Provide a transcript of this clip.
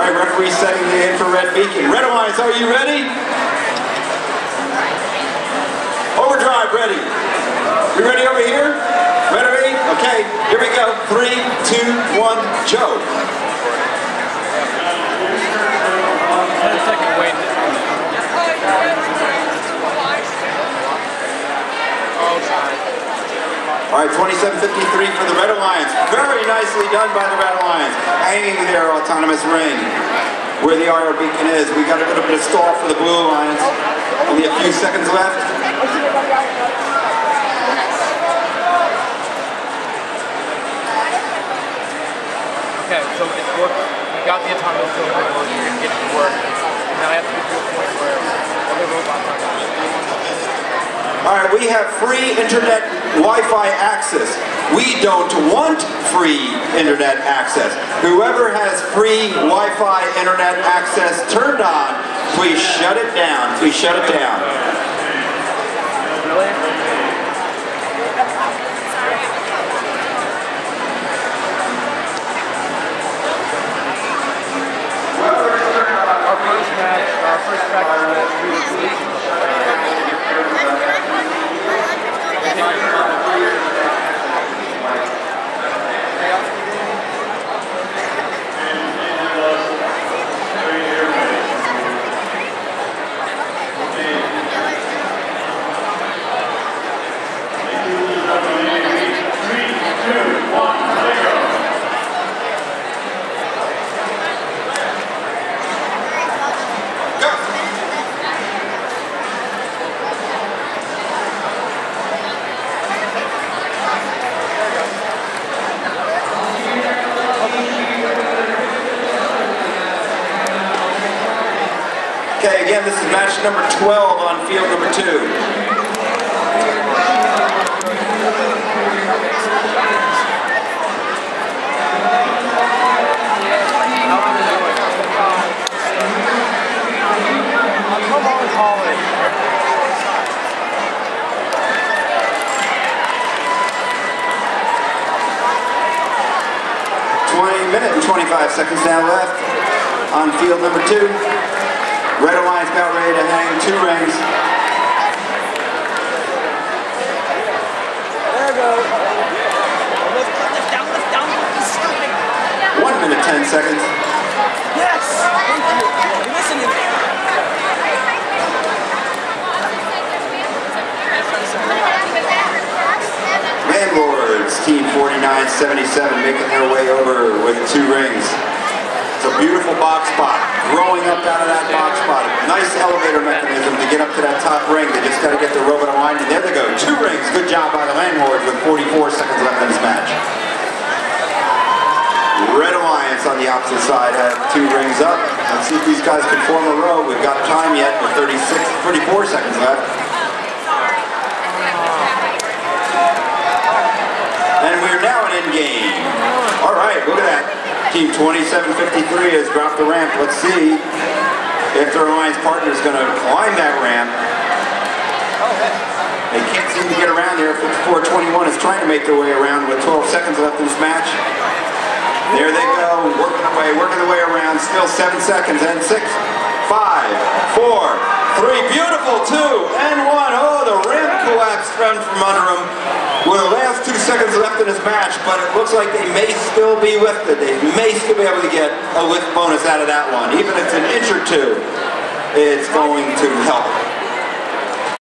Right, referee setting the infrared beacon. Red Alliance, are you ready? Overdrive, ready. You ready over here? Ready? Okay, here we go. Three, two, one, Joe. All right, 2753 for the Red Alliance. Very nicely done by the Red Alliance. Hanging there, autonomous ring, where the IR beacon is. We got a little bit of stall for the Blue Alliance. Only a few seconds left. Okay, so it's. We got the autonomous vehicle mode. You're gonna get it to work. Now I have to get to a point where other robots are gonna All right, we have free internet Wi-Fi access. We don't want free internet access. Whoever has free Wi-Fi internet access turned on, please shut it down. Please shut it down. Okay, again, this is match number 12 on field number two. Come on, Holly. 20 minute and 25 seconds now left on field number two. Red Alliance about ready to hang two rings. There we go. One minute, 10 seconds. Yes! Thank you. You're listening. LANLords, Team 4977, making their way over with two rings. It's a beautiful box spot, growing up out of that box spot. Nice elevator mechanism to get up to that top ring. They just got to get the robot aligned, and there they go. Two rings. Good job by the LANLords with 44 seconds left in this match. Red Alliance on the opposite side have two rings up. Let's see if these guys can form a row. We've got time yet with 36, 34 seconds left. And we're now in endgame. All right, look at that. Team 2753 has dropped the ramp. Let's see if their alliance partner is going to climb that ramp. They can't seem to get around there. 5421 is trying to make their way around with 12 seconds left in this match. There they go, working their way, working their way around. Still seven seconds and six, five, four, three, beautiful, two, and one. Oh, the ramp collapsed from from under them. With the last two seconds left in match, but it looks like they may still be lifted. They may still be able to get a lift bonus out of that one. Even if it's an inch or two, it's going to help.